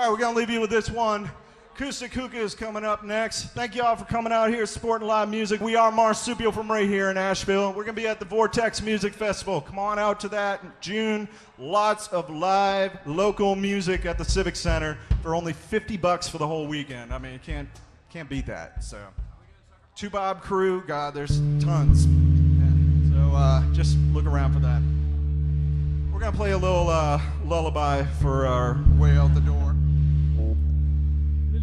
All right, we're going to leave you with this one. Acoustic Hookah is coming up next. Thank you all for coming out here supporting live music. We are Marsupial from right here in Asheville. We're going to be at the Vortex Music Festival. Come on out to that in June. Lots of live local music at the Civic Center for only 50 bucks for the whole weekend. I mean, you can't can't beat that. So, Two Bob Crew, God, there's tons. So uh, just look around for that. We're gonna play a little uh, lullaby for our way out the door.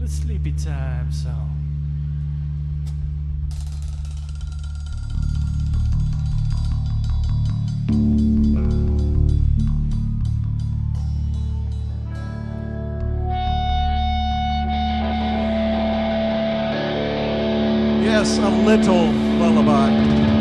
Little sleepy time song. Yes, a little lullaby.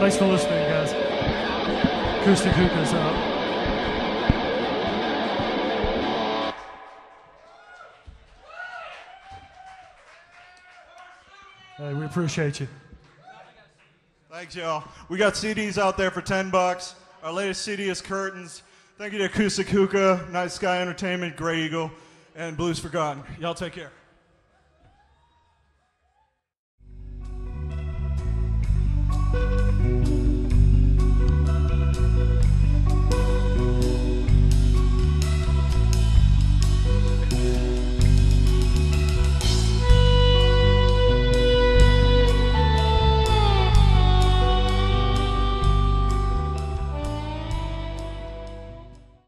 Thanks for listening, guys. Acoustic Hookah's up. Hey, we appreciate you. Thanks, y'all. We got CDs out there for 10 bucks. Our latest CD is Curtains. Thank you to Acoustic Hookah, Night Sky Entertainment, Grey Eagle. and Blues Forgotten. Y'all take care.